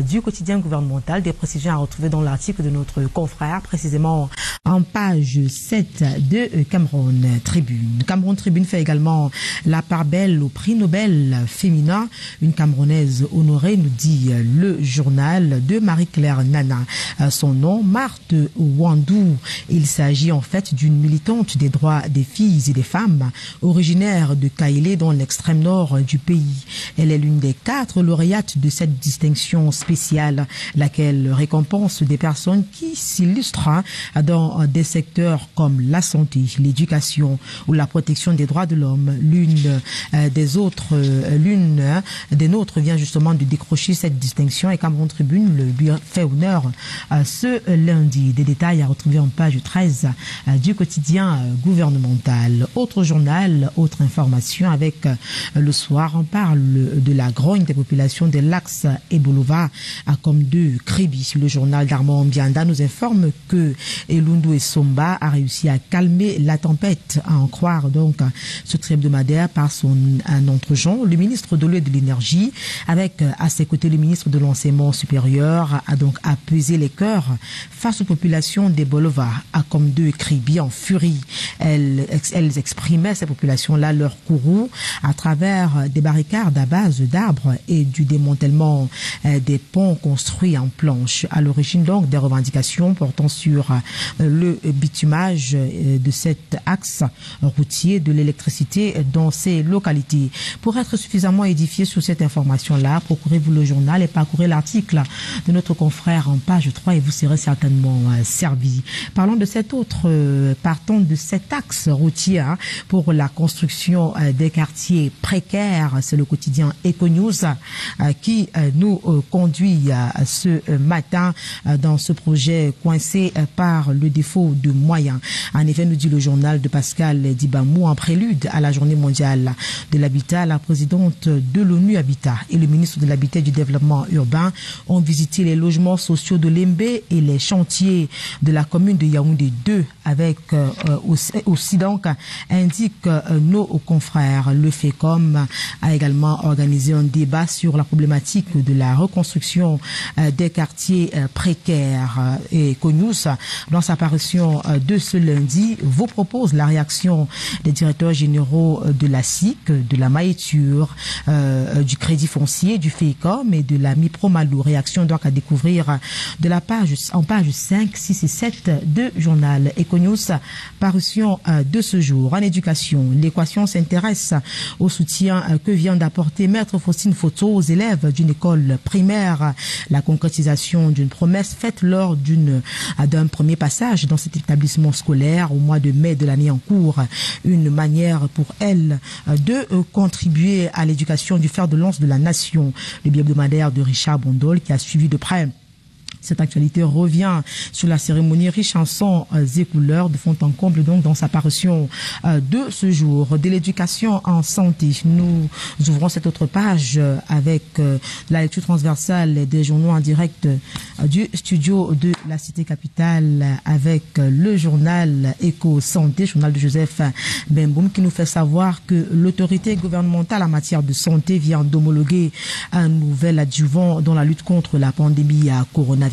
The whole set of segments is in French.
du quotidien gouvernemental. Des précisions à retrouver dans l'article de notre confrère, précisément en page 7 de Cameroun Tribune. Cameroun Tribune fait également la part belle au prix Nobel féminin. Une Camerounaise honorée, nous dit le journal de Marie-Claire Nana. Son nom, Marthe Wandou. Il s'agit en fait d'une militante des droits des filles et des femmes, originaire de Kailé dans l'extrême nord du pays. Elle est l'une des quatre lauréates de cette distinction spéciale, laquelle récompense des personnes qui s'illustrent dans des secteurs comme la santé, l'éducation ou la protection des droits de l'homme. L'une euh, des autres, euh, l'une hein, des nôtres vient justement de décrocher cette distinction et Cameroun Tribune le lui fait honneur euh, ce lundi. Des détails à retrouver en page 13 du quotidien gouvernemental. Autre journal, autre information avec le soir, on parle de la grogne des populations de l'Axe et À comme de Kribi. Le journal d'Armand Bianda nous informe que Elundu et Somba a réussi à calmer la tempête, à en croire donc ce hebdomadaire par son un entre-gens. Le ministre de l'eau et de l'énergie, avec à ses côtés le ministre de l'enseignement supérieur, a donc apaisé les cœurs face aux populations des Boulevards, à comme deux Kribi en furie. Elles, elles exprimaient ces populations-là leur courroux à travers des barricades à base d'arbres et du démantèlement euh, des ponts construits en planches. À l'origine donc des revendications portant sur euh, le bitumage euh, de cet axe routier de l'électricité dans ces localités. Pour être suffisamment édifié sur cette information-là, procurez-vous le journal et parcourez l'article de notre confrère en page 3 et vous serez certainement servi. Parlons de cet autre, partons de cet axe routier hein, pour la construction des quartiers précaires. C'est le quotidien EcoNews qui nous conduit ce matin dans ce projet coincé par le défaut de moyens. En effet, nous dit le journal de Pascal Dibamou en prélude à la journée mondiale de l'habitat, la présidente de l'ONU Habitat et le ministre de l'Habitat et du Développement urbain ont visité les logements sociaux de Lembe et les chantiers de la commune de Yaoundé 2 avec euh, aussi donc indique euh, nos confrères. Le FECOM a également organisé un débat sur la problématique de la reconstruction euh, des quartiers euh, précaires. Euh, et Conius, dans sa parution de ce lundi, vous propose la réaction des directeurs généraux de la SIC, de la Maïture, du Crédit Foncier, du FECOM et de la MIPROMALO. Réaction donc à découvrir de la page, en page 5, 6 et 7 de journal Econius, parution de ce jour. En éducation, l'équation s'intéresse au soutien que vient d'apporter Maître Faustine Photo aux élèves d'une école primaire. La concrétisation d'une promesse faite lors d'une d'un premier passage dans cet établissement scolaire au mois de mai de l'année en cours. Une manière pour elle de contribuer à l'éducation du fer de lance de la nation. Le hebdomadaire de Richard Bondol qui a suivi de près cette actualité revient sur la cérémonie riche en sons et couleurs de fond en comble donc dans sa parution euh, de ce jour. De l'éducation en santé, nous ouvrons cette autre page euh, avec euh, la lecture transversale des journaux en direct du studio de la cité capitale avec le journal Éco Santé, journal de Joseph Bemboum qui nous fait savoir que l'autorité gouvernementale en matière de santé vient d'homologuer un nouvel adjuvant dans la lutte contre la pandémie à coronavirus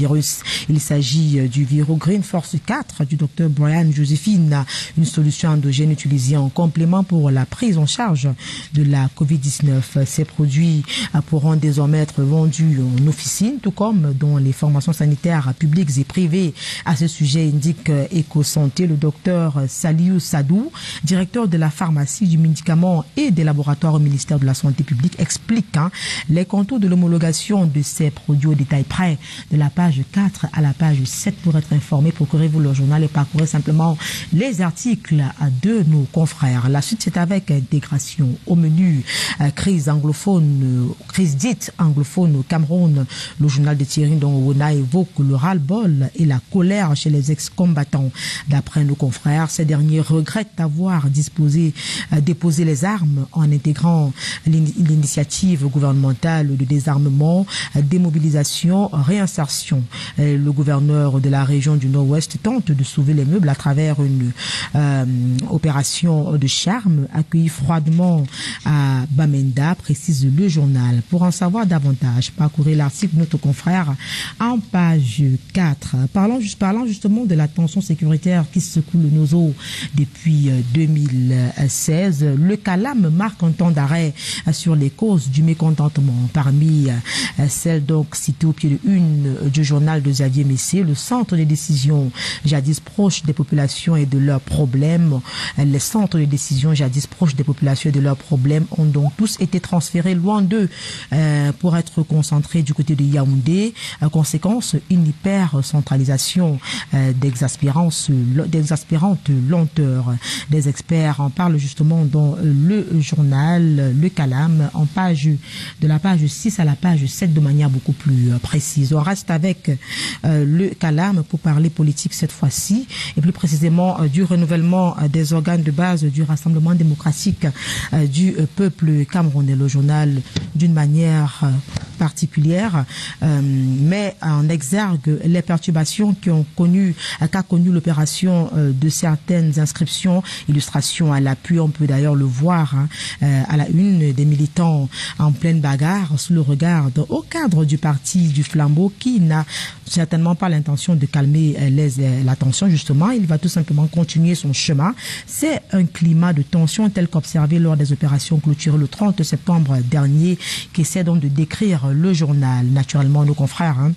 il s'agit euh, du Viro Green Force 4 du docteur Brian Josephine, une solution endogène utilisée en complément pour la prise en charge de la COVID-19. Ces produits euh, pourront désormais être vendus en officine, tout comme dans les formations sanitaires publiques et privées. À ce sujet, indique euh, EcoSanté le docteur Saliou Sadou, directeur de la pharmacie du médicament et des laboratoires au ministère de la Santé publique, explique hein, les contours de l'homologation de ces produits au détail près de la page 4 à la page 7 pour être informé. Procurez-vous le journal et parcourez simplement les articles de nos confrères. La suite, c'est avec intégration au menu euh, crise anglophone, euh, crise dite anglophone au Cameroun. Le journal de Thierry Dongona évoque le ras-le-bol et la colère chez les ex-combattants. D'après nos confrères, ces derniers regrettent d'avoir disposé, euh, déposé les armes en intégrant l'initiative gouvernementale de désarmement, démobilisation, réinsertion le gouverneur de la région du Nord-Ouest tente de sauver les meubles à travers une opération de charme accueillie froidement à Bamenda, précise le journal. Pour en savoir davantage, parcourez l'article de notre confrère en page 4. Parlons, justement de la tension sécuritaire qui secoue le Nozo depuis 2016, le Calam marque un temps d'arrêt sur les causes du mécontentement. Parmi celles donc citées au pied de une du journal de Xavier Messier, le centre de décision jadis proche des populations et de leurs problèmes, les centres de décision jadis proches des populations et de leurs problèmes ont donc tous été transférés loin d'eux euh, pour être concentrés du côté de Yaoundé. Conséquence, une hyper centralisation euh, d'exaspérante lenteur. Des experts en parlent justement dans le journal Le Calam en page de la page 6 à la page 7 de manière beaucoup plus précise. On reste avec le Calam pour parler politique cette fois-ci et plus précisément du renouvellement des organes de base du Rassemblement démocratique du peuple camerounais. Le journal d'une manière particulière, euh, mais en exergue les perturbations qui ont connu, qu'a connu l'opération euh, de certaines inscriptions, illustrations à l'appui. On peut d'ailleurs le voir hein, euh, à la une des militants en pleine bagarre sous le regard au cadre du parti du flambeau qui n'a certainement pas l'intention de calmer les, la tension. Justement, il va tout simplement continuer son chemin. C'est un climat de tension tel qu'observé lors des opérations clôturées le 30 septembre dernier qui essaie donc de décrire le journal. Naturellement, nos confrères hein,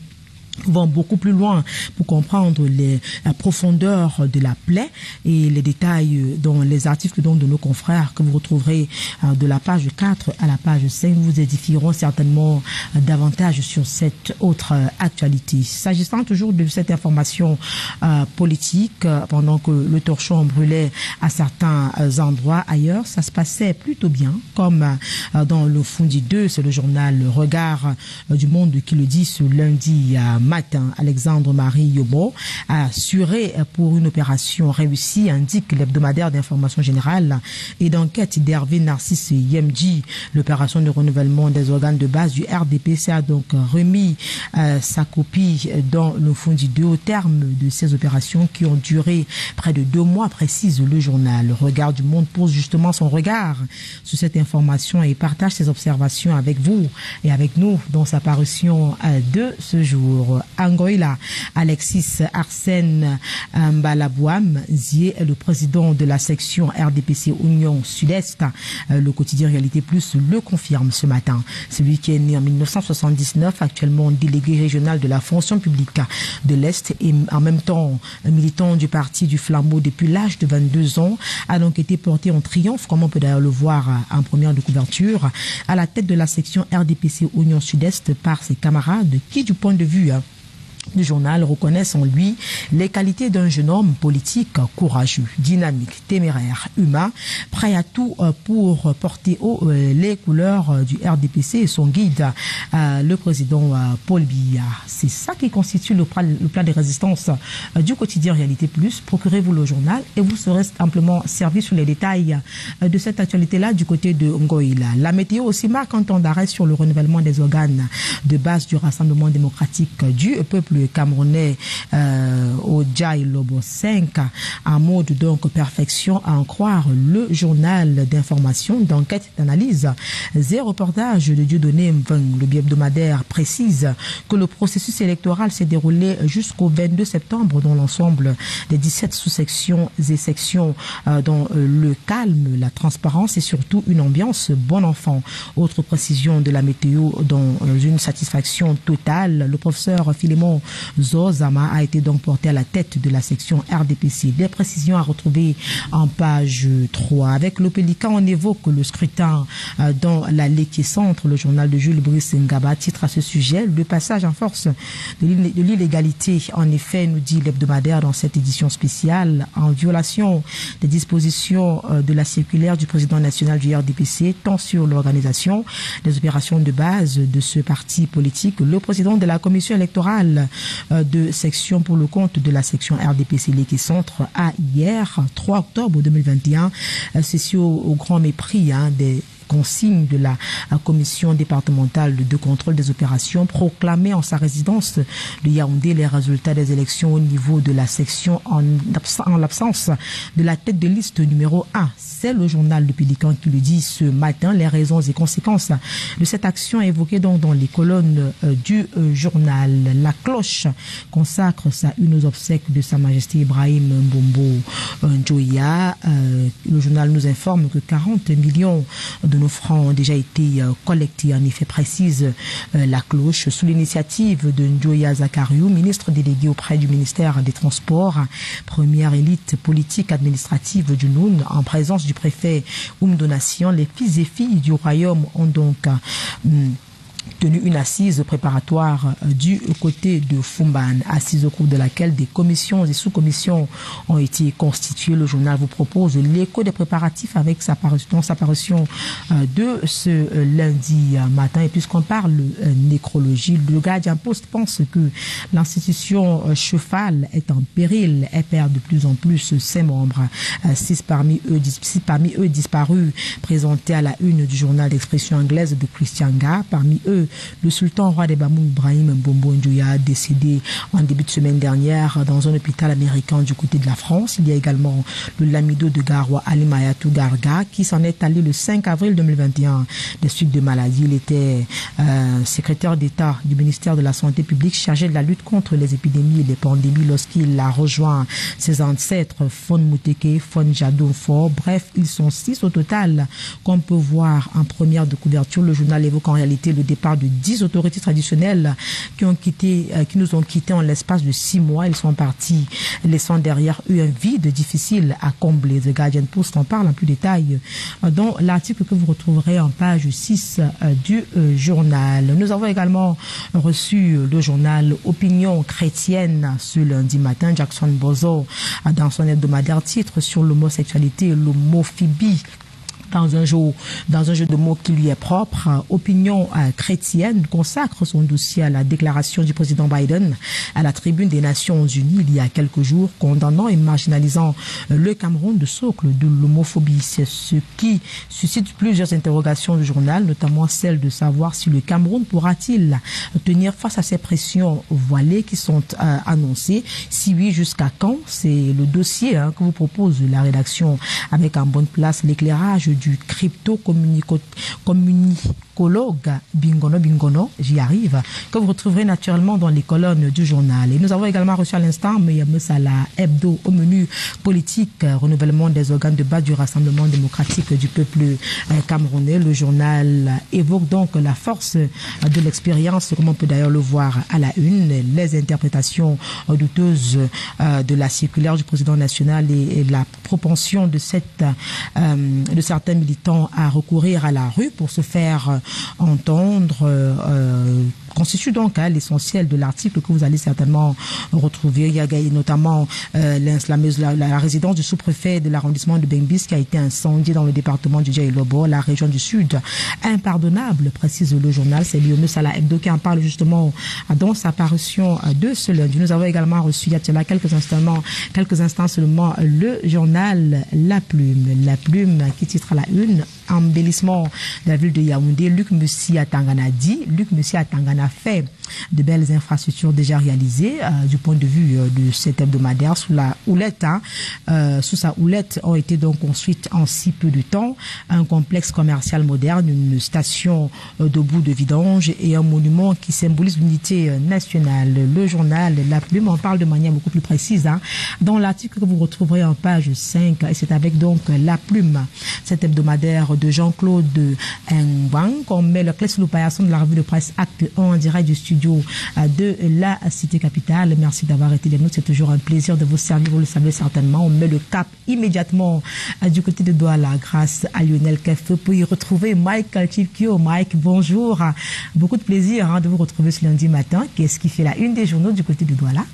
vont beaucoup plus loin pour comprendre les, la profondeur de la plaie et les détails dans les articles donc de nos confrères que vous retrouverez euh, de la page 4 à la page 5 vous édifieront certainement euh, davantage sur cette autre euh, actualité. S'agissant toujours de cette information politique, pendant que le torchon brûlait à certains endroits ailleurs, ça se passait plutôt bien, comme dans le Fundi 2, c'est le journal Regard du Monde qui le dit ce lundi matin. Alexandre Marie Yobo a assuré pour une opération réussie, indique l'hebdomadaire d'information générale et d'enquête d'Hervé Narcisse Yemji. L'opération de renouvellement des organes de base du RDPC a donc remis euh, sa copie dans le fond du 2 au terme de ces opérations qui ont duré près de deux mois, précise le journal. Le regard du monde pose justement son regard sur cette information et partage ses observations avec vous et avec nous dans sa parution euh, de ce jour. Angoila. Alexis Arsène Mbalabouam Zié est le président de la section RDPC Union Sud-Est. Euh, le quotidien Réalité Plus le confirme ce matin. Celui qui est né en 1979, actuellement délégué régional de la fonction publique de l'Est et en même temps militant du parti du Flambeau depuis l'âge de 22 ans, a donc été porté en triomphe, comme on peut d'ailleurs le voir en première de couverture, à la tête de la section RDPC Union Sud-Est par ses camarades qui, du point de vue du journal reconnaissent en lui les qualités d'un jeune homme politique courageux, dynamique, téméraire, humain, prêt à tout euh, pour porter haut euh, les couleurs euh, du RDPC et son guide, le président Paul Biya. C'est ça qui constitue le plan, de résistance du quotidien Réalité Plus. Procurez-vous le journal et vous serez amplement servi sur les détails de cette actualité-là du côté de Ngoïla. La météo aussi marque un temps d'arrêt sur le renouvellement des organes de base du Rassemblement démocratique du peuple camerounais euh, au Jai Lobo 5 en mode donc perfection à en croire le journal d'information d'enquête d'analyse. Zéro reportage de Dieudonné Mveng, le hebdomadaire précise que le processus électoral s'est déroulé jusqu'au 22 septembre dans l'ensemble des 17 sous-sections et sections euh, dans euh, le calme, la transparence et surtout une ambiance bon enfant. Autre précision de la météo dans euh, une satisfaction totale, le professeur Philémon Zozama a été donc porté à la tête de la section RDPC. Des précisions à retrouver en page 3. Avec le Pélican, on évoque le scrutin euh, dans la qui Centre. Le journal de Jules Brice Ngaba titre à ce sujet le passage en force de l'illégalité. En effet, nous dit l'hebdomadaire dans cette édition spéciale, en violation des dispositions euh, de la circulaire du président national du RDPC, tant sur l'organisation des opérations de base de ce parti politique, le président de la commission électorale de section pour le compte de la section RDPC Léki Centre a hier, 3 octobre 2021, ceci au, au grand mépris hein, des consigne de la commission départementale de contrôle des opérations proclamait en sa résidence de Yaoundé les résultats des élections au niveau de la section en, en l'absence de la tête de liste numéro 1. C'est le journal Le Pélican qui le dit ce matin. Les raisons et conséquences de cette action évoquée donc dans les colonnes euh, du euh, journal. La cloche consacre sa une aux obsèques de Sa Majesté Ibrahim Mbombo Njoya. Euh, le journal nous informe que 40 millions de nos ont déjà été collectés. En effet, précise la cloche sous l'initiative de Njoya Zakariou, ministre délégué auprès du ministère des Transports, première élite politique administrative du Noun, en présence du préfet Oum Donation, les fils et filles du royaume ont donc tenu une assise préparatoire euh, du côté de Fumban, assise au cours de laquelle des commissions et sous-commissions ont été constituées. Le journal vous propose l'écho des préparatifs avec sa parution, euh, de ce euh, lundi matin. Et puisqu'on parle nécrologie, le Guardian Post pense que l'institution cheval est en péril. Elle perd de plus en plus ses membres. Six parmi eux, six parmi eux disparus, présentés à la une du journal d'expression anglaise de Christian Ga. Parmi eux, le sultan roi des Bamou Ibrahim Mbombo Ndouya décédé en début de semaine dernière dans un hôpital américain du côté de la France. Il y a également le lamido de Garoua Ali Mayatou Garga qui s'en est allé le 5 avril 2021 des suites de maladie. Il était euh, secrétaire d'État du ministère de la Santé publique chargé de la lutte contre les épidémies et les pandémies lorsqu'il a rejoint ses ancêtres Fon Mouteke, Fon Jadon Fort. Bref, ils sont six au total qu'on peut voir en première de couverture. Le journal évoque en réalité le départ de dix autorités traditionnelles qui ont quitté, euh, qui nous ont quittés en l'espace de six mois. Ils sont partis, laissant derrière eux un vide difficile à combler. The Guardian Post en parle en plus détail euh, dans l'article que vous retrouverez en page 6 euh, du journal. Nous avons également reçu le journal Opinion chrétienne ce lundi matin. Jackson Bozo, dans son hebdomadaire, titre sur l'homosexualité et l'homophobie dans un jeu, dans un jeu de mots qui lui est propre. Opinion euh, chrétienne consacre son dossier à la déclaration du président Biden à la tribune des Nations Unies il y a quelques jours, condamnant et marginalisant le Cameroun de socle de l'homophobie. C'est ce qui suscite plusieurs interrogations du journal, notamment celle de savoir si le Cameroun pourra-t-il tenir face à ces pressions voilées qui sont euh, annoncées. Si oui, jusqu'à quand? C'est le dossier hein, que vous propose la rédaction avec en bonne place l'éclairage du crypto-communicologue Bingono Bingono, j'y arrive, que vous retrouverez naturellement dans les colonnes du journal. Et nous avons également reçu à l'instant Mme Salah Hebdo au menu politique, renouvellement des organes de base du Rassemblement démocratique du peuple euh, camerounais. Le journal évoque donc la force de l'expérience, comme on peut d'ailleurs le voir à la une, les interprétations douteuses euh, de la circulaire du président national et la propension de cette euh, de certains militants à recourir à la rue pour se faire euh, entendre euh, constitue donc hein, l'essentiel de l'article que vous allez certainement retrouver. Il y a notamment euh, la, résidence du sous-préfet de l'arrondissement de Bengbis qui a été incendiée dans le département du Djaïlobo, la région du Sud. Impardonnable, précise le journal. C'est Lionel Salah Hebdo qui en parle justement dans sa parution de ce lundi. Nous avons également reçu, il y a quelques instants, quelques instants seulement, le journal La Plume. La Plume qui titre à la une embellissement de la ville de Yaoundé. Luc Messia Tangana dit, Luc Messia Tangana fait de belles infrastructures déjà réalisées euh, du point de vue euh, de cet hebdomadaire sous la houlette. Hein, euh, sous sa houlette ont été donc construites en si peu de temps un complexe commercial moderne, une station de bout de vidange et un monument qui symbolise l'unité nationale. Le journal La Plume en parle de manière beaucoup plus précise hein, dans l'article que vous retrouverez en page 5 et c'est avec donc La Plume, cet hebdomadaire de Jean-Claude Ngwang qu'on met le clé sous de la revue de presse Acte 1 en direct du studio euh, de la cité capitale. Merci d'avoir été de nous. C'est toujours un plaisir de vous servir. Vous le savez certainement. On met le cap immédiatement euh, du côté de Douala grâce à Lionel Kefe pour y retrouver Mike Chikio. Mike, bonjour. Beaucoup de plaisir hein, de vous retrouver ce lundi matin. Qu'est-ce qui fait la une des journaux du côté de Douala?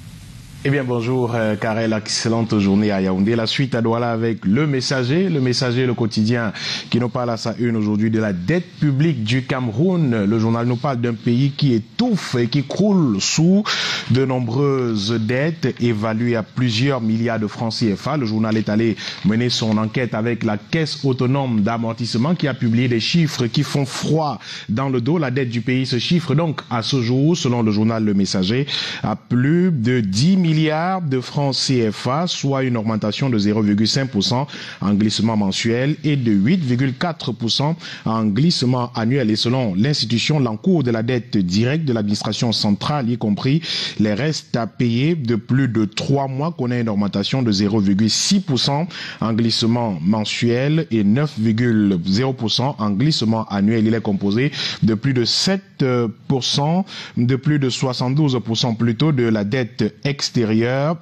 Eh bien bonjour euh, Karel, excellente journée à Yaoundé. La suite à Douala avec Le Messager, Le Messager, le quotidien qui nous parle à sa une aujourd'hui de la dette publique du Cameroun. Le journal nous parle d'un pays qui étouffe et qui croule sous de nombreuses dettes évaluées à plusieurs milliards de francs CFA. Le journal est allé mener son enquête avec la Caisse autonome d'amortissement qui a publié des chiffres qui font froid dans le dos. La dette du pays se chiffre donc à ce jour, selon le journal Le Messager, à plus de 10 milliards de francs CFA, soit une augmentation de 0,5% en glissement mensuel et de 8,4% en glissement annuel. Et selon l'institution, l'encours de la dette directe de l'administration centrale, y compris les restes à payer de plus de trois mois, connaît une augmentation de 0,6% en glissement mensuel et 9,0% en glissement annuel. Il est composé de plus de 7%, de plus de 72% plutôt de la dette extérieure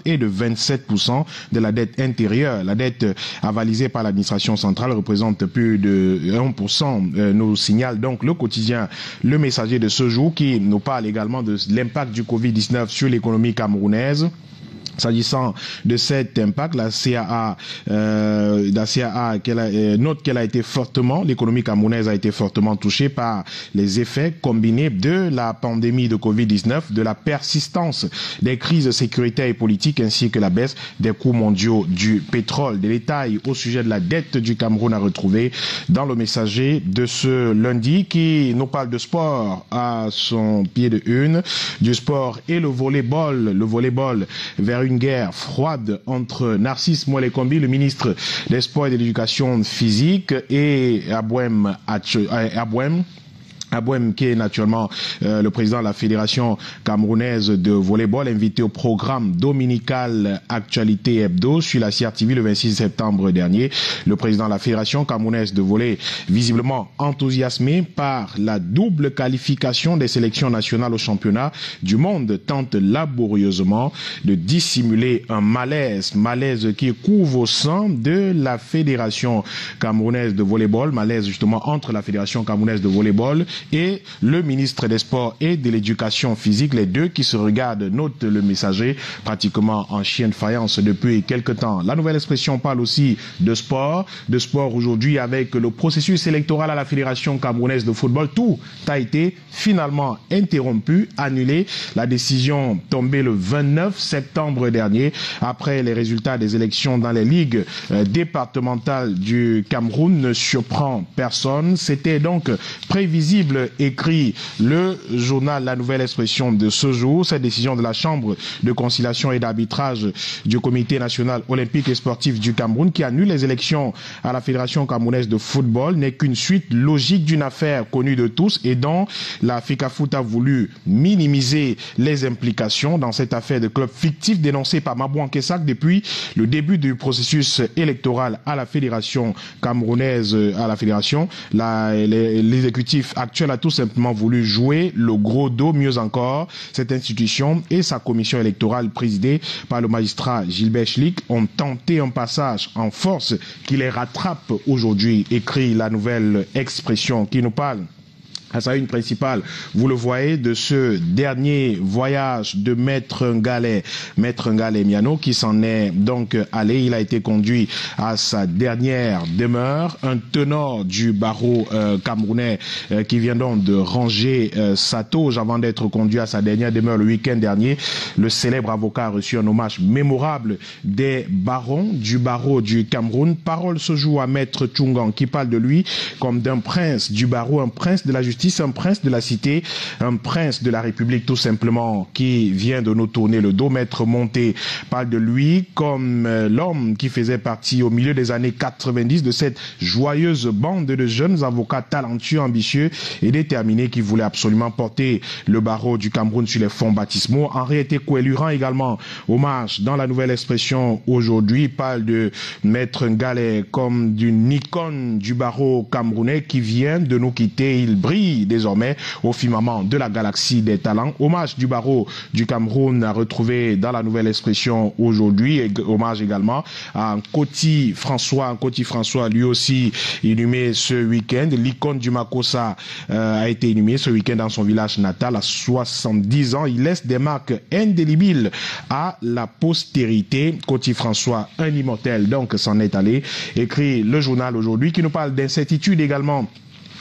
et de 27% de la dette intérieure. La dette avalisée par l'administration centrale représente plus de 1%, euh, nous signale donc le quotidien Le Messager de ce jour qui nous parle également de l'impact du Covid-19 sur l'économie camerounaise. S'agissant de cet impact, la CAA, euh, la CAA qu'elle euh, note qu'elle a été fortement, l'économie camerounaise a été fortement touchée par les effets combinés de la pandémie de Covid-19, de la persistance des crises sécuritaires et politiques ainsi que la baisse des coûts mondiaux du pétrole. Des détails au sujet de la dette du Cameroun à retrouver dans le messager de ce lundi qui nous parle de sport à son pied de une, du sport et le volleyball, le volleyball vers une guerre froide entre Narcisse Molekombi, le ministre des Sports et de l'Éducation physique, et Abouem, Abouem Abouem, qui est naturellement euh, le président de la Fédération camerounaise de volleyball, invité au programme dominical Actualité Hebdo sur la CRTV le 26 septembre dernier. Le président de la Fédération camerounaise de volley, visiblement enthousiasmé par la double qualification des sélections nationales au championnat du monde, tente laborieusement de dissimuler un malaise, malaise qui couvre au sein de la Fédération camerounaise de volleyball, malaise justement entre la Fédération camerounaise de volleyball et le ministre des Sports et de l'Éducation physique, les deux qui se regardent, note le messager, pratiquement en chien de faïence depuis quelque temps. La nouvelle expression parle aussi de sport, de sport aujourd'hui avec le processus électoral à la Fédération camerounaise de football. Tout a été finalement interrompu, annulé. La décision tombée le 29 septembre dernier après les résultats des élections dans les ligues euh, départementales du Cameroun ne surprend personne. C'était donc prévisible écrit le journal La Nouvelle Expression de ce jour. Cette décision de la Chambre de conciliation et d'arbitrage du Comité national olympique et sportif du Cameroun qui annule les élections à la Fédération camerounaise de football n'est qu'une suite logique d'une affaire connue de tous et dont la FICAFOOT a voulu minimiser les implications dans cette affaire de club fictif dénoncée par Mabouan Kessak depuis le début du processus électoral à la Fédération camerounaise, à la Fédération. L'exécutif actuel elle a tout simplement voulu jouer le gros dos, mieux encore, cette institution et sa commission électorale présidée par le magistrat Gilbert Schlick ont tenté un passage en force qui les rattrape aujourd'hui, écrit la nouvelle expression qui nous parle à sa une principale, vous le voyez, de ce dernier voyage de Maître Ngalé, Maître Ngalé Miano, qui s'en est donc allé. Il a été conduit à sa dernière demeure, un tenor du barreau euh, camerounais euh, qui vient donc de ranger euh, sa toge avant d'être conduit à sa dernière demeure le week-end dernier. Le célèbre avocat a reçu un hommage mémorable des barons du barreau du Cameroun. Parole se joue à Maître Chungang qui parle de lui comme d'un prince du barreau, un prince de la justice un prince de la cité, un prince de la République tout simplement, qui vient de nous tourner le dos. Maître Monté parle de lui comme euh, l'homme qui faisait partie au milieu des années 90 de cette joyeuse bande de jeunes avocats talentueux, ambitieux et déterminés qui voulaient absolument porter le barreau du Cameroun sur les fonds baptismaux. Henriette Kouelu rend également hommage dans la nouvelle expression aujourd'hui. Parle de Maître Ngalé comme d'une icône du barreau camerounais qui vient de nous quitter. Il brille désormais au firmament de la galaxie des talents. Hommage du barreau du Cameroun à retrouver dans la nouvelle expression aujourd'hui. Hommage également à Koti François. Koti François, lui aussi, inhumé ce week-end. L'icône du Makossa euh, a été inhumé ce week-end dans son village natal à 70 ans. Il laisse des marques indélébiles à la postérité. Koti François, un immortel, donc s'en est allé. Écrit le journal aujourd'hui qui nous parle d'incertitude également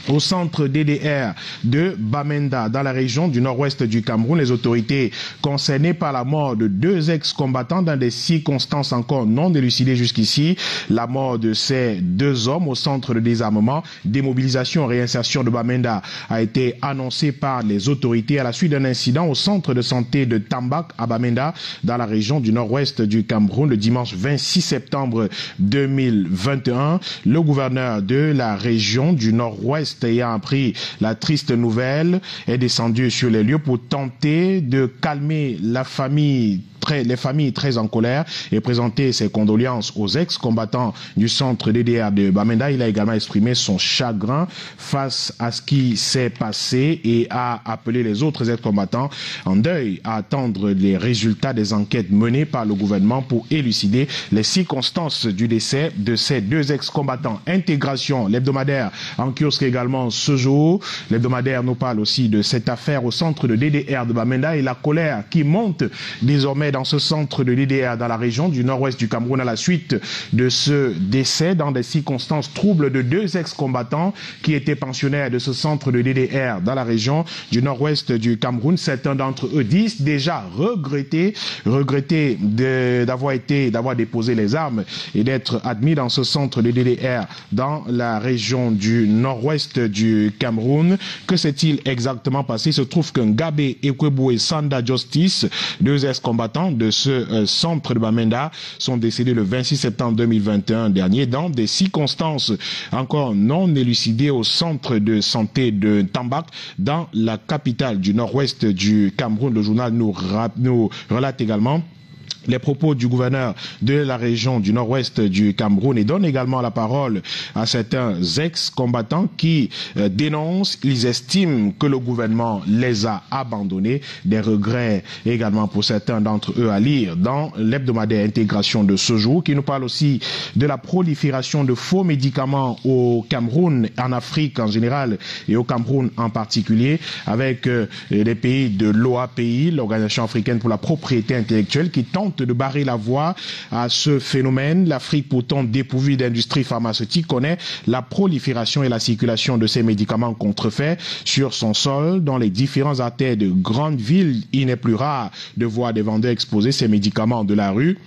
au centre DDR de Bamenda, dans la région du nord-ouest du Cameroun. Les autorités concernées par la mort de deux ex-combattants dans des circonstances encore non élucidées jusqu'ici. La mort de ces deux hommes au centre de désarmement, démobilisation et réinsertion de Bamenda a été annoncée par les autorités à la suite d'un incident au centre de santé de Tambak à Bamenda, dans la région du nord-ouest du Cameroun, le dimanche 26 septembre 2021. Le gouverneur de la région du nord-ouest ayant appris la triste nouvelle est descendu sur les lieux pour tenter de calmer la famille les familles très en colère et présenter ses condoléances aux ex-combattants du centre DDR de Bamenda. Il a également exprimé son chagrin face à ce qui s'est passé et a appelé les autres ex-combattants en deuil à attendre les résultats des enquêtes menées par le gouvernement pour élucider les circonstances du décès de ces deux ex-combattants. Intégration, l'hebdomadaire en kiosque également ce jour. L'hebdomadaire nous parle aussi de cette affaire au centre de DDR de Bamenda et la colère qui monte désormais dans ce centre de l'IDR dans la région du nord-ouest du Cameroun à la suite de ce décès dans des circonstances troubles de deux ex-combattants qui étaient pensionnaires de ce centre de DDR dans la région du nord-ouest du Cameroun. Certains d'entre eux disent déjà regretter, regretter d'avoir été, d'avoir déposé les armes et d'être admis dans ce centre de DDR dans la région du nord-ouest du Cameroun. Que s'est-il exactement passé? Il se trouve qu'un Gabé Ekwebou et Sanda Justice, deux ex-combattants, de ce euh, centre de Bamenda sont décédés le 26 septembre 2021 dernier dans des circonstances encore non élucidées au centre de santé de Tambak dans la capitale du nord-ouest du Cameroun. Le journal nous, nous relate également les propos du gouverneur de la région du nord-ouest du Cameroun et donne également la parole à certains ex-combattants qui euh, dénoncent, ils estiment que le gouvernement les a abandonnés. Des regrets également pour certains d'entre eux à lire dans l'hebdomadaire intégration de ce jour qui nous parle aussi de la prolifération de faux médicaments au Cameroun, en Afrique en général et au Cameroun en particulier avec euh, les pays de l'OAPI, l'Organisation africaine pour la propriété intellectuelle qui tente de barrer la voie à ce phénomène. L'Afrique, pourtant dépourvue d'industrie pharmaceutique, connaît la prolifération et la circulation de ces médicaments contrefaits sur son sol. Dans les différents artères de grandes villes, il n'est plus rare de voir des vendeurs exposer ces médicaments de la rue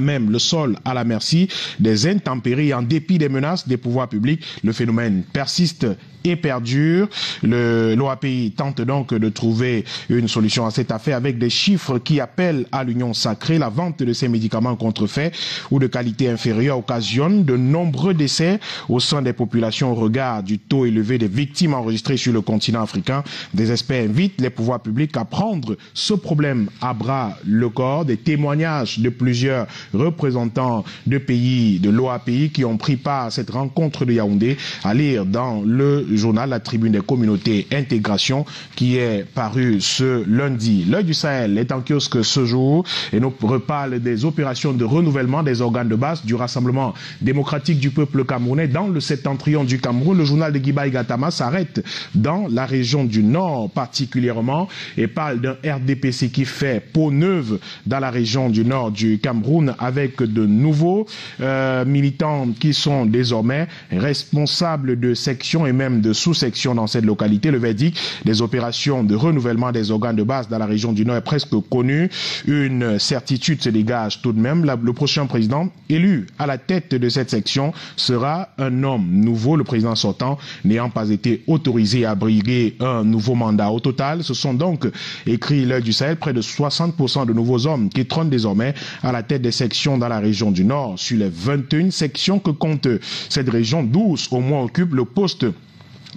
même le sol à la merci des intempéries en dépit des menaces des pouvoirs publics. Le phénomène persiste et perdure. L'OAPI tente donc de trouver une solution à cette affaire avec des chiffres qui appellent à l'union sacrée. La vente de ces médicaments contrefaits ou de qualité inférieure occasionne de nombreux décès au sein des populations au regard du taux élevé des victimes enregistrées sur le continent africain. Des experts invitent les pouvoirs publics à prendre ce problème à bras le corps. Des témoignages de plusieurs représentants de pays de l'OAPI qui ont pris part à cette rencontre de Yaoundé à lire dans le journal La Tribune des communautés intégration qui est paru ce lundi. L'œil du Sahel est en kiosque ce jour et nous reparle des opérations de renouvellement des organes de base du Rassemblement démocratique du peuple camerounais dans le septentrion du Cameroun. Le journal de Giba Gatama s'arrête dans la région du Nord particulièrement et parle d'un RDPC qui fait peau neuve dans la région du Nord du Cameroun avec de nouveaux euh, militants qui sont désormais responsables de sections et même de sous-sections dans cette localité. Le verdict des opérations de renouvellement des organes de base dans la région du Nord est presque connu. Une certitude se dégage tout de même. le prochain président élu à la tête de cette section sera un homme nouveau, le président sortant n'ayant pas été autorisé à briguer un nouveau mandat. Au total, ce sont donc, écrit l'heure du Sahel, près de 60% de nouveaux hommes qui trônent désormais à la tête des sections dans la région du Nord. Sur les 21 sections que compte cette région, 12 au moins occupent le poste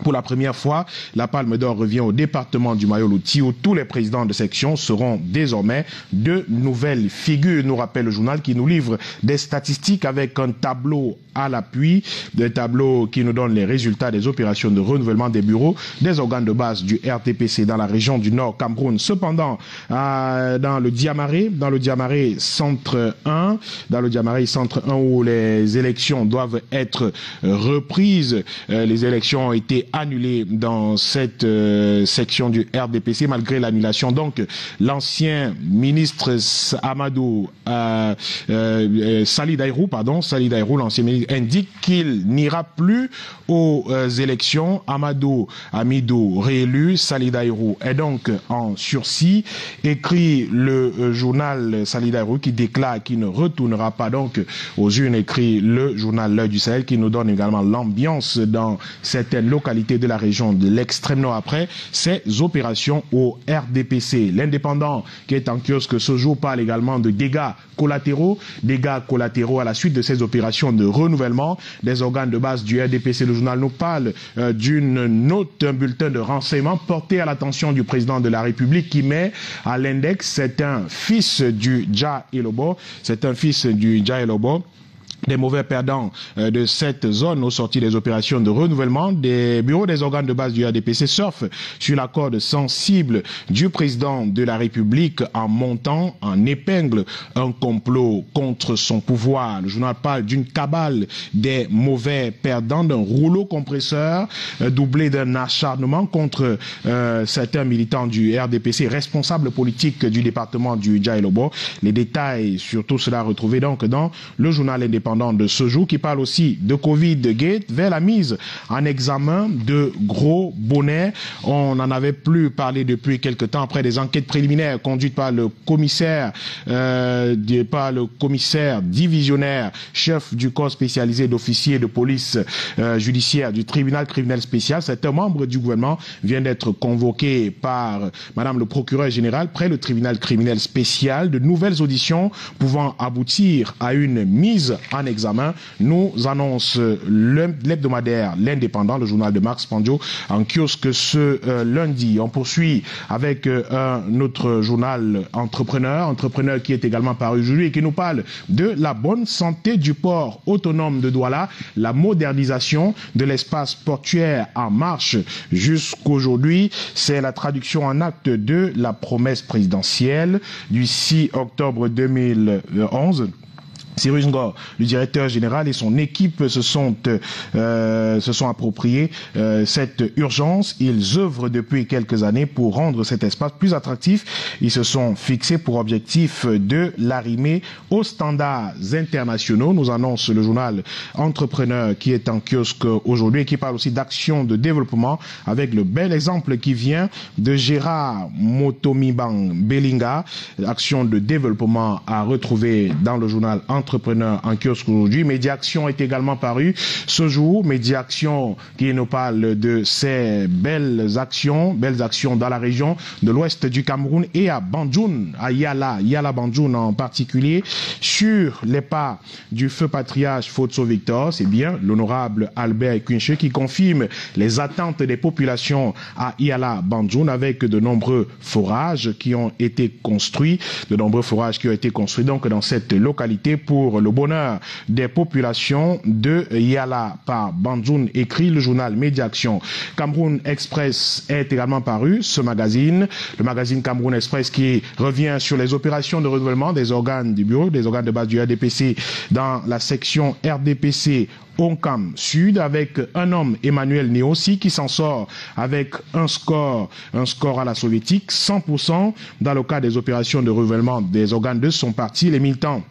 Pour la première fois, la Palme d'Or revient au département du Mayolo-Ti où tous les présidents de section seront désormais de nouvelles figures, nous rappelle le journal qui nous livre des statistiques avec un tableau à l'appui, des tableaux qui nous donnent les résultats des opérations de renouvellement des bureaux des organes de base du RTPC dans la région du Nord Cameroun. Cependant, euh, dans le Diamaré, dans le Diamaré centre 1, dans le Diamaré centre 1 où les élections doivent être reprises, euh, les élections ont été annulé dans cette euh, section du RDPC malgré l'annulation. Donc l'ancien ministre Amadou euh, euh, Dairou, pardon, Salih Dairou, l'ancien ministre, indique qu'il n'ira plus aux euh, élections. Amadou Amidou réélu, Salih Dairou est donc en sursis. Écrit le euh, journal Salih Dairou qui déclare qu'il ne retournera pas donc aux urnes. Écrit le journal L'œil du Sahel qui nous donne également l'ambiance dans certaines localités de la région de l'extrême nord après ces opérations au RDPC. L'indépendant qui est en kiosque ce jour parle également de dégâts collatéraux, dégâts collatéraux à la suite de ces opérations de renouvellement des organes de base du RDPC. Le journal nous parle euh, d'une note, un bulletin de renseignement porté à l'attention du président de la République qui met à l'index, c'est un fils du Elobo, c'est un fils du Dja Elobo des mauvais perdants euh, de cette zone au sorti des opérations de renouvellement des bureaux des organes de base du RDPC surfent sur la corde sensible du président de la République en montant en épingle un complot contre son pouvoir. Le journal parle d'une cabale des mauvais perdants, d'un rouleau compresseur euh, doublé d'un acharnement contre euh, certains militants du RDPC, responsables politiques du département du Djaïlobo. Les détails sur tout cela retrouvés donc dans le journal indépendant de ce jour qui parle aussi de Covid Gate vers la mise en examen de gros bonnets. On n'en avait plus parlé depuis quelque temps après des enquêtes préliminaires conduites par le commissaire, euh, par le commissaire divisionnaire, chef du corps spécialisé d'officiers de police euh, judiciaire du tribunal criminel spécial. C'est un membre du gouvernement vient d'être convoqué par Madame le procureur général près le tribunal criminel spécial. De nouvelles auditions pouvant aboutir à une mise en examen, nous annonce l'hebdomadaire L'Indépendant, le journal de Max Pandio, en kiosque ce euh, lundi. On poursuit avec euh, un autre journal entrepreneur, entrepreneur qui est également paru aujourd'hui et qui nous parle de la bonne santé du port autonome de Douala, la modernisation de l'espace portuaire en marche jusqu'aujourd'hui. C'est la traduction en acte de la promesse présidentielle du 6 octobre 2011 Cyrus Ngor, le directeur général et son équipe se sont, euh, se sont appropriés euh, cette urgence. Ils œuvrent depuis quelques années pour rendre cet espace plus attractif. Ils se sont fixés pour objectif de l'arrimer aux standards internationaux. Nous annonce le journal Entrepreneur qui est en kiosque aujourd'hui et qui parle aussi d'action de développement avec le bel exemple qui vient de Gérard Motomibang Belinga. Action de développement à retrouver dans le journal Entrepreneur entrepreneur en kiosque aujourd'hui. Médiaction est également paru ce jour. Médiaction qui nous parle de ces belles actions, belles actions dans la région de l'ouest du Cameroun et à Banjoun, à Yala, Yala Banjoun en particulier, sur les pas du feu patriarche Fotso Victor. C'est bien l'honorable Albert Quinche qui confirme les attentes des populations à Yala Banjoun avec de nombreux forages qui ont été construits, de nombreux forages qui ont été construits donc dans cette localité pour pour le bonheur des populations de Yala par Banjoun, écrit le journal Médiaction. Cameroun Express est également paru, ce magazine, le magazine Cameroun Express qui revient sur les opérations de renouvellement des organes du bureau, des organes de base du RDPC dans la section RDPC Onkam Sud avec un homme, Emmanuel Néossi, qui s'en sort avec un score, un score à la soviétique, 100% dans le cas des opérations de renouvellement des organes de son parti. Les militants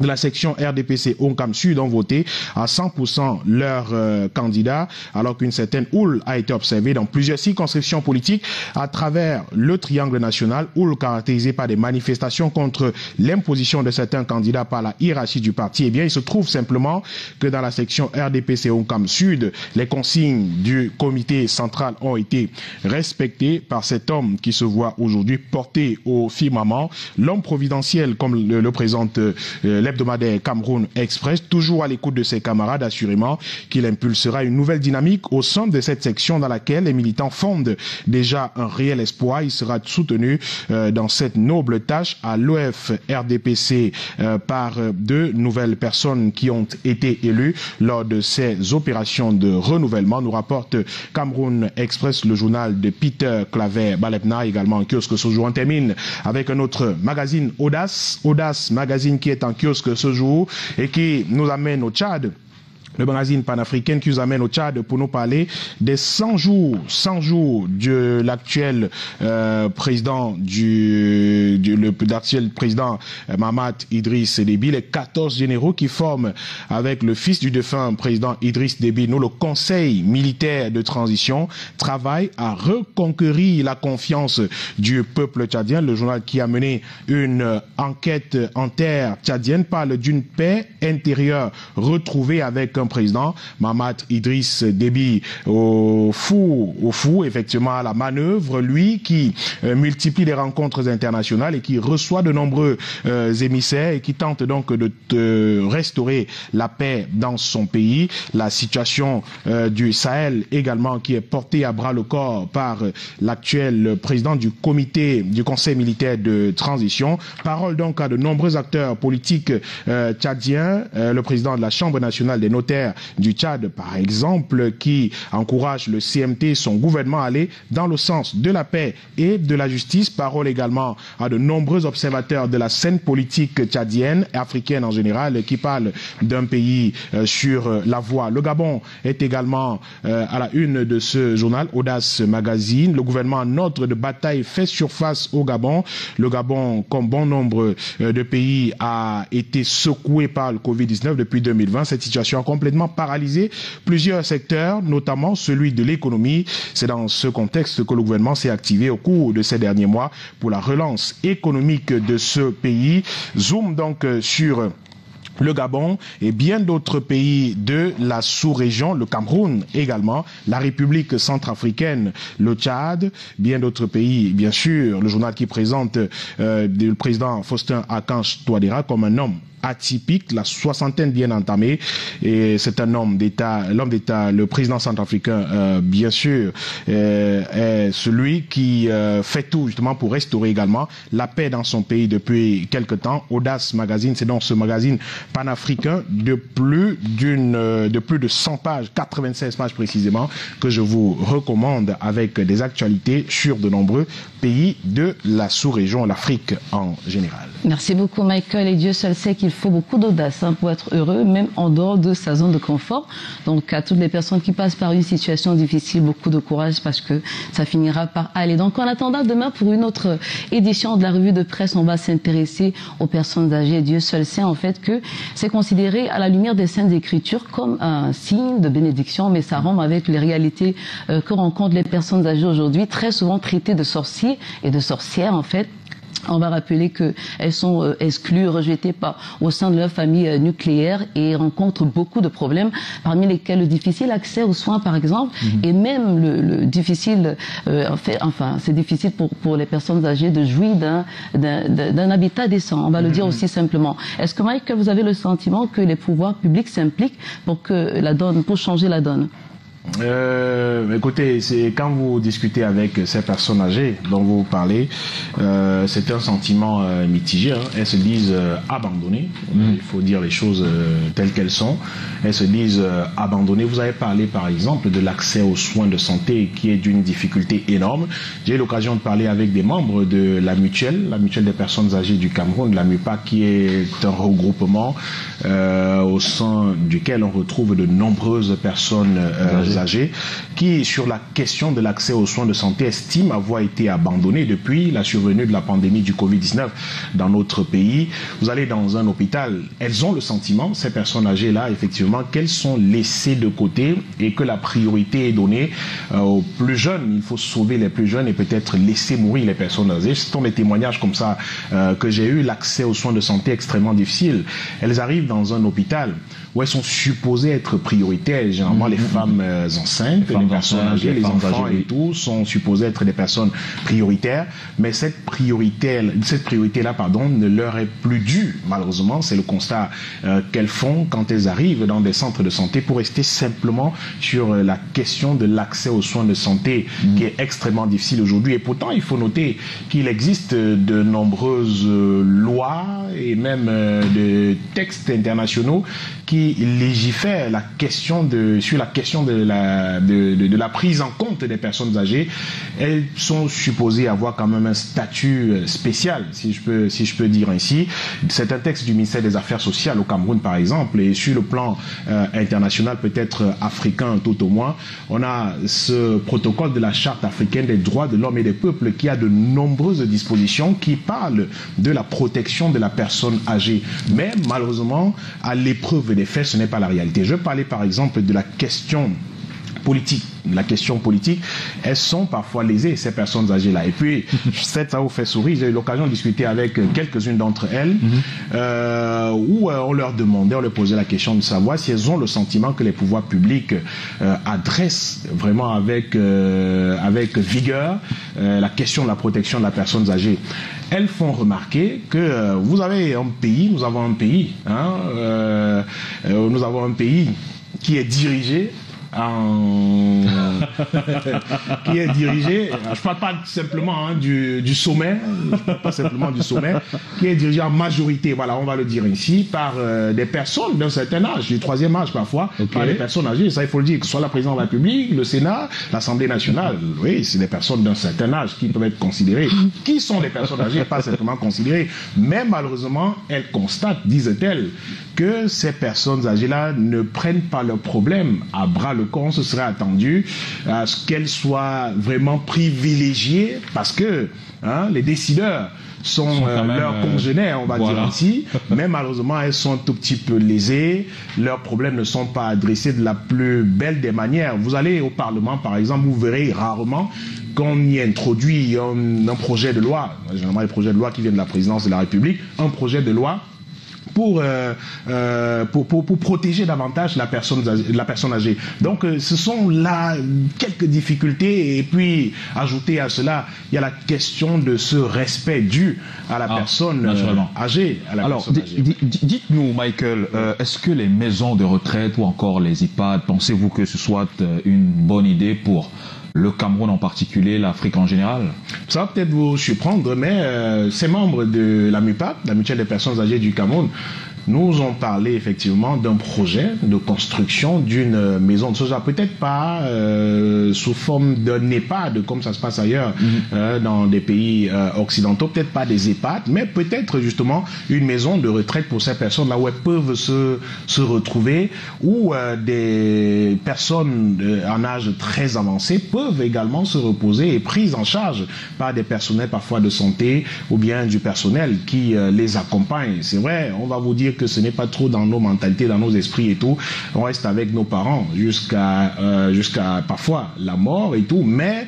de la section RDPC Onkam Sud ont voté à 100% leur euh, candidat, alors qu'une certaine houle a été observée dans plusieurs circonscriptions politiques à travers le triangle national, houle caractérisée par des manifestations contre l'imposition de certains candidats par la hiérarchie du parti. Eh bien, il se trouve simplement que dans la section RDPC Onkam Sud, les consignes du comité central ont été respectées par cet homme qui se voit aujourd'hui porté au firmament, l'homme providentiel, comme le, présente euh, l'hebdomadaire Cameroun Express, toujours à l'écoute de ses camarades, assurément qu'il impulsera une nouvelle dynamique au sein de cette section dans laquelle les militants fondent déjà un réel espoir. Il sera soutenu euh, dans cette noble tâche à l'OF RDPC euh, par deux nouvelles personnes qui ont été élues lors de ces opérations de renouvellement, nous rapporte Cameroun Express, le journal de Peter Claver Balepna, également en kiosque ce jour. On termine avec un autre magazine, Audace. Audace, magazine qui est en kiosque ce jour et qui nous amène au Tchad le magazine panafricain qui nous amène au Tchad pour nous parler des 100 jours, 100 jours de l'actuel euh, président du, du président euh, Mamad Idriss Déby, les 14 généraux qui forment avec le fils du défunt président Idriss Déby, nous le Conseil militaire de transition travaille à reconquérir la confiance du peuple tchadien. Le journal qui a mené une enquête en terre tchadienne parle d'une paix intérieure retrouvée avec un président, Mamad Idriss Déby, au fou, au fou, effectivement, à la manœuvre, lui qui euh, multiplie les rencontres internationales et qui reçoit de nombreux euh, émissaires et qui tente donc de, restaurer la paix dans son pays. La situation euh, du Sahel également qui est portée à bras le corps par l'actuel président du comité du Conseil militaire de transition. Parole donc à de nombreux acteurs politiques tchadiens, le président de la Chambre nationale des notaires du Tchad, par exemple, qui encourage le CMT, son gouvernement, à aller dans le sens de la paix et de la justice. Parole également à de nombreux observateurs de la scène politique tchadienne, africaine en général, qui parlent d'un pays euh, sur euh, la voie. Le Gabon est également euh, à la une de ce journal, Audace Magazine. Le gouvernement notre de bataille fait surface au Gabon. Le Gabon, comme bon nombre de pays, a été secoué par le Covid-19 depuis 2020. Cette situation a paralysé plusieurs secteurs, notamment celui de l'économie. C'est dans ce contexte que le gouvernement s'est activé au cours de ces derniers mois pour la relance économique de ce pays. Zoom donc sur le Gabon et bien d'autres pays de la sous-région, le Cameroun également, la République centrafricaine, le Tchad, bien d'autres pays, bien sûr, le journal qui présente euh, le président Faustin Akanch Touadéra comme un homme atypique, la soixantaine bien entamée. Et c'est un homme d'État, l'homme d'État, le président centrafricain, euh, bien sûr, euh, est celui qui euh, fait tout justement pour restaurer également la paix dans son pays depuis quelque temps. Audace Magazine, c'est donc ce magazine panafricain de plus d'une, de plus de 100 pages, 96 pages précisément, que je vous recommande avec des actualités sur de nombreux pays de la sous-région, l'Afrique en général. Merci beaucoup Michael et Dieu seul sait qu'il faut beaucoup d'audace hein, pour être heureux, même en dehors de sa zone de confort. Donc à toutes les personnes qui passent par une situation difficile, beaucoup de courage parce que ça finira par aller. Donc en attendant demain pour une autre édition de la revue de presse, on va s'intéresser aux personnes âgées. Dieu seul sait en fait que c'est considéré à la lumière des saintes écritures comme un signe de bénédiction, mais ça rompt avec les réalités euh, que rencontrent les personnes âgées aujourd'hui, très souvent traitées de sorciers et de sorcières en fait on va rappeler qu'elles sont euh, exclues, rejetées par, au sein de leur famille euh, nucléaire et rencontrent beaucoup de problèmes, parmi lesquels le difficile accès aux soins, par exemple, mhm. et même le, difficile, euh, en fait, enfin, c'est difficile pour, pour les personnes âgées de jouir d'un habitat décent. On va le dire mhm. aussi simplement. Est-ce que, Mike, vous avez le sentiment que les pouvoirs publics s'impliquent pour que la donne, pour changer la donne? Euh, écoutez, c'est quand vous discutez avec ces personnes âgées dont vous parlez, euh, c'est un sentiment euh, mitigé. Hein. Elles se disent euh, abandonnées. Mm. Il faut dire les choses euh, telles qu'elles sont. Elles se disent abandonnées. Vous avez parlé, par exemple, de l'accès aux soins de santé qui est d'une difficulté énorme. J'ai eu l'occasion de parler avec des membres de la mutuelle, la mutuelle des personnes âgées du Cameroun, la MUPA, qui est un regroupement au sein duquel on retrouve de nombreuses personnes âgés qui, sur la question de l'accès aux soins de santé, estiment avoir été abandonnés depuis la survenue de la pandémie du Covid-19 dans notre pays. Vous allez dans un hôpital, elles ont le sentiment, ces personnes âgées-là, effectivement, qu'elles sont laissées de côté et que la priorité est donnée euh, aux plus jeunes. Il faut sauver les plus jeunes et peut-être laisser mourir les personnes âgées. Ce sont des témoignages comme ça euh, que j'ai eu. L'accès aux soins de santé extrêmement difficile. Elles arrivent dans un hôpital où elles sont supposées être prioritaires. Généralement, les mmh, mmh, femmes euh, enceintes, les, personnes âgées, les, enfants et tout sont supposés être des personnes prioritaires, mais cette priorité, cette priorité-là, pardon, ne leur est plus due. Malheureusement, c'est le constat qu'elles font quand elles arrivent dans des centres de santé pour rester simplement sur la question de l'accès aux soins de santé, mm. qui est extrêmement difficile aujourd'hui. Et pourtant, il faut noter qu'il existe de nombreuses lois et même de textes internationaux qui légifèrent la question de, sur la question de la, prise en compte des personnes âgées. Elles sont supposées avoir quand même un statut euh, spécial, si je peux, si je peux dire ainsi. C'est un texte du ministère des Affaires sociales au Cameroun, par exemple, et sur le plan euh, international, peut-être africain tout au moins, on a ce protocole de la Charte africaine des droits de l'homme et des peuples qui a de nombreuses dispositions qui parlent de la protection de la personne âgée. Mais malheureusement, à l'épreuve des faits, ce n'est pas la réalité. Je parlais par exemple de la question politique, la question politique, elles sont parfois lésées, ces personnes âgées-là. Et puis, ça vous fait sourire, j'ai eu l'occasion de discuter avec quelques-unes d'entre elles, mhm. euh, où euh, on leur demandait, on leur posait la question de savoir si elles ont le sentiment que les pouvoirs publics euh, adressent vraiment avec, avec vigueur la question de la protection de la personne âgée elles font remarquer que vous avez un pays, nous avons un pays, hein, nous avons un pays qui est dirigé qui est dirigé, je parle pas simplement hein, du, du, sommet, pas simplement du sommet, qui est dirigé en majorité, voilà, on va le dire ici, par euh, des personnes d'un certain âge, du troisième âge parfois, par des personnes âgées, ça il faut le dire, que ce soit la présidence de la République, le Sénat, l'Assemblée nationale, oui, c'est des personnes d'un certain âge qui peuvent être considérées, qui sont des personnes âgées, pas simplement considérées, mais malheureusement, elles constatent, disent-elles, que ces personnes âgées-là ne prennent pas leurs problèmes à bras le corps. On se serait attendu à ce qu'elles soient vraiment privilégiées parce que hein, les décideurs sont, euh, leurs euh, congénères, on va dire ainsi, mais malheureusement elles sont un tout petit peu lésées, leurs problèmes ne sont pas adressés de la plus belle des manières. Vous allez au Parlement par exemple, vous verrez rarement qu'on y introduit un, un projet de loi, généralement les projets de loi qui viennent de la présidence de la République, un projet de loi euh, euh, pour, pour, pour, protéger davantage la personne, la personne âgée. Donc, euh, ce sont là quelques difficultés. Et puis, ajouter à cela, il y a la question de ce respect dû à la ah, personne âgée. Alors, dites-nous, Michael, est-ce que les maisons de retraite ou encore les EHPAD, pensez-vous que ce soit une bonne idée pour le Cameroun en particulier, l'Afrique en général. Ça va peut-être vous surprendre, mais euh, ces membres de la MUPAC, la Mutuelle des personnes âgées du Cameroun, nous ont parlé effectivement d'un projet de construction d'une maison de soja, peut-être pas euh, sous forme d'un EHPAD comme ça se passe ailleurs mhm. euh, dans des pays euh, occidentaux, peut-être pas des EHPAD, mais peut-être justement une maison de retraite pour ces personnes-là où elles peuvent se, se retrouver, où des personnes en âge très avancé peuvent également se reposer et prises en charge par des personnels parfois de santé ou bien du personnel qui les accompagne. C'est vrai, on va vous dire que ce n'est pas trop dans nos mentalités, dans nos esprits et tout. On reste avec nos parents jusqu'à euh, jusqu'à parfois la mort et tout. Mais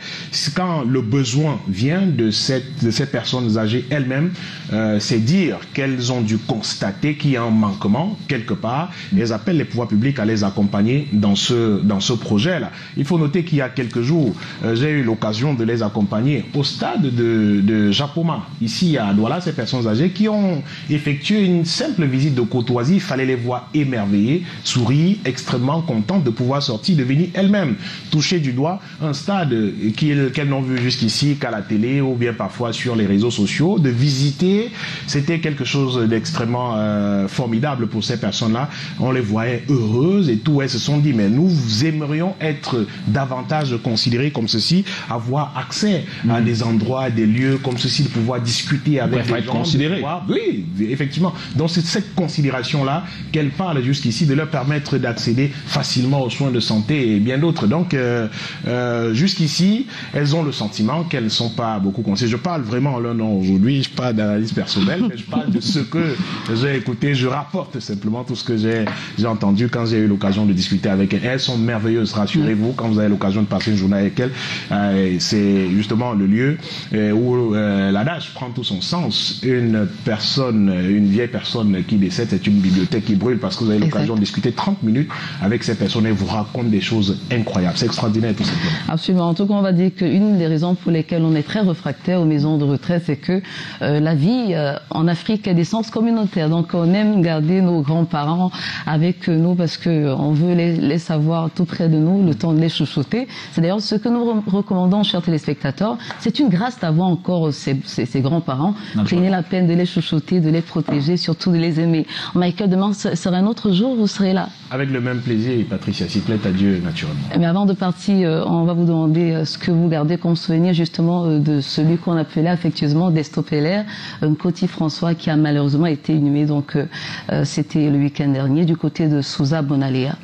quand le besoin vient de cette de ces personnes âgées elles-mêmes, euh, c'est dire qu'elles ont dû constater qu'il y a un manquement quelque part. Et elles appellent les pouvoirs publics à les accompagner dans ce dans ce projet-là. Il faut noter qu'il y a quelques jours, euh, j'ai eu l'occasion de les accompagner au stade de, de Japoma, ici à Douala, ces personnes âgées qui ont effectué une simple visite de courtoisie, il fallait les voir émerveillées, sourire, extrêmement contentes de pouvoir sortir, de venir elles-mêmes toucher du doigt un stade qu'elles n'ont vu jusqu'ici qu'à la télé ou bien parfois sur les réseaux sociaux, de visiter. C'était quelque chose d'extrêmement euh, formidable pour ces personnes-là. On les voyait heureuses et tout. Elles se sont dit, mais nous aimerions être davantage considérés comme ceci, avoir accès à mm. des endroits, des lieux comme ceci, de pouvoir discuter avec des gens. Considérés. Oui, effectivement. Donc c'est cette considération-là qu'elle parle jusqu'ici, de leur permettre d'accéder facilement aux soins de santé et bien d'autres. Donc, euh, euh, jusqu'ici, elles ont le sentiment qu'elles ne sont pas beaucoup considérées. Je parle vraiment en leur nom aujourd'hui, je parle d'analyse personnelle, mais je parle de ce que j'ai écouté, je rapporte simplement tout ce que j'ai entendu quand j'ai eu l'occasion de discuter avec elles. Elles sont merveilleuses, rassurez-vous, quand vous avez l'occasion de passer une journée avec elles. Euh, c'est justement le lieu où l'adage prend tout son sens. Une personne, une vieille personne qui l'UNICEF c'est une bibliothèque qui brûle parce que vous avez l'occasion de discuter 30 minutes avec ces personnes et vous racontent des choses incroyables. C'est extraordinaire tout simplement. Absolument. En tout cas, on va dire qu'une des raisons pour lesquelles on est très réfractaire aux maisons de retraite, c'est que euh, la vie euh, en Afrique a des sens communautaires. Donc, on aime garder nos grands-parents avec nous parce que on veut les, les, savoir tout près de nous, le temps de les chouchouter. C'est d'ailleurs ce que nous recommandons, chers téléspectateurs. C'est une grâce d'avoir encore ces, ces, ces grands-parents. Prenez la peine de les chouchouter, de les protéger, surtout de les aimer. Michael, demain sera un autre jour, vous serez là. Avec le même plaisir, Patricia, s'il plaît, adieu naturellement. Mais avant de partir, euh, on va vous demander ce que vous gardez comme souvenir justement de celui qu'on appelait affectueusement Destopeller, un Coty François qui a malheureusement été inhumé. Donc, euh, c'était le week-end dernier du côté de Souza Bonaléa.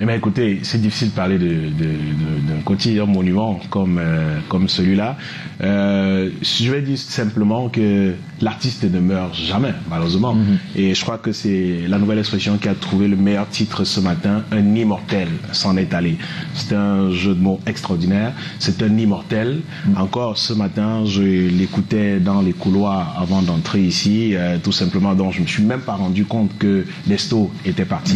Eh bien, écoutez, c'est difficile de parler d'un quotidien monument comme, euh, comme celui-là. Euh, je vais dire simplement que l'artiste ne meurt jamais, malheureusement. Mm -hmm. Et je crois que c'est la nouvelle expression qui a trouvé le meilleur titre ce matin. Un immortel s'en est allé. C'est un jeu de mots extraordinaire. C'est un immortel. Mm -hmm. Encore ce matin, je l'écoutais dans les couloirs avant d'entrer ici, euh, tout simplement. Donc, je me suis même pas rendu compte que Lesto était parti.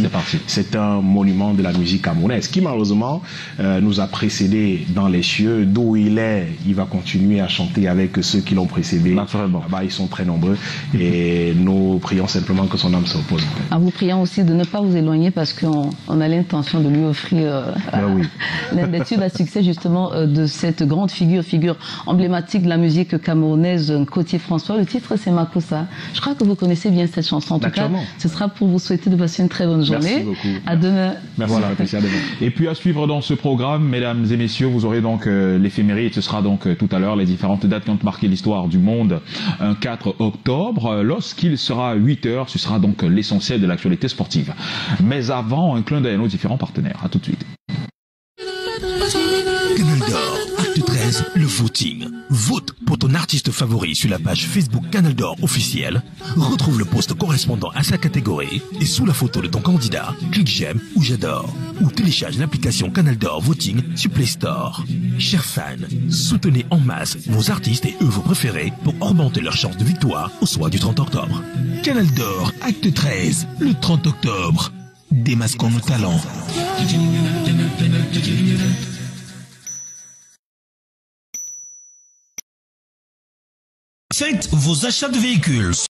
C'est un monument de la musique camerounaise qui malheureusement euh, nous a précédé dans les cieux. D'où il est il va continuer à chanter avec ceux qui l'ont précédé. Naturellement. bah, ils sont très nombreux. Et nous prions simplement que son âme se repose en vous priant aussi de ne pas vous éloigner parce qu'on on a l'intention de lui offrir euh, ben oui. l'un des tubes à succès justement euh, de cette grande figure figure emblématique de la musique camerounaise Cotier François. Le titre c'est Makossa je crois que vous connaissez bien cette chanson. En tout cas ce sera pour vous souhaiter de passer une très bonne journée. Merci beaucoup. à demain. Merci. Et puis à suivre dans ce programme, mesdames et messieurs, vous aurez donc euh, l'éphéméride. Ce sera donc euh, tout à l'heure les différentes dates qui ont marqué l'histoire du monde. Un 4 octobre, euh, lorsqu'il sera 8 heures, ce sera donc l'essentiel de l'actualité sportive. Mais avant, un clin d'œil à nos différents partenaires. À tout de suite. 13, le voting. Vote pour ton artiste favori sur la page Facebook Canal d'Or officiel. Retrouve le post correspondant à sa catégorie et sous la photo de ton candidat, clique j'aime ou j'adore. Ou télécharge l'application Canal d'Or Voting sur Play Store. Chers fans, soutenez en masse vos artistes et œuvres préférés pour augmenter leurs chances de victoire au soir du 30 octobre. Canal d'Or, acte 13, le 30 octobre. Démasquons nos talents. Faites vos achats de véhicules